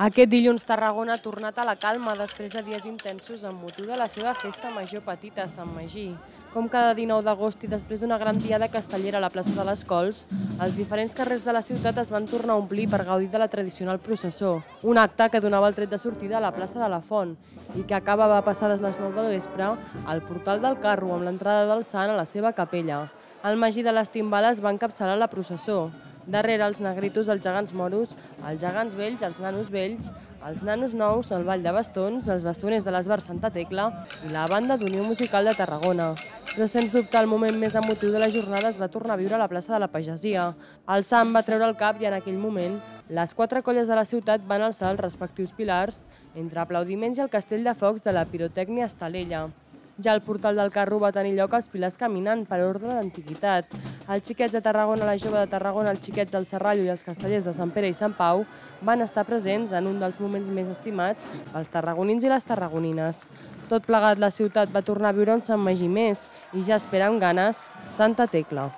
Aquest dilluns Tarragona ha tornat a la calma després de dies intensos amb motiu de la seva festa major petita a Sant Magí. Com cada 19 d'agost i després d'una gran diada castellera a la plaça de les Cols, els diferents carrers de la ciutat es van tornar a omplir per gaudir de la tradicional processó, un acte que donava el tret de sortida a la plaça de la Font i que acabava passades les 9 del vespre al portal del carro amb l'entrada del Sant a la seva capella. El Magí de les Timbales va encapçalar la processó, Darrere els negritos, els gegants moros, els gegants vells, els nanos vells, els nanos nous, el ball de bastons, els bastoners de l'Esbar Santa Tecla i la banda d'Unió Musical de Tarragona. Però sens dubte el moment més emotiu de la jornada es va tornar a viure a la plaça de la Pagesia. El Sant va treure el cap i en aquell moment les quatre colles de la ciutat van alçar els respectius pilars entre aplaudiments i el castell de focs de la pirotècnia Estalella. Ja al portal del carro va tenir lloc els pilars caminant per ordre d'antiguitat. Els xiquets de Tarragona, la jove de Tarragona, els xiquets del Serrallo i els castellers de Sant Pere i Sant Pau van estar presents en un dels moments més estimats pels tarragonins i les tarragonines. Tot plegat, la ciutat va tornar a viure un Sant més i ja espera amb ganes Santa Tecla.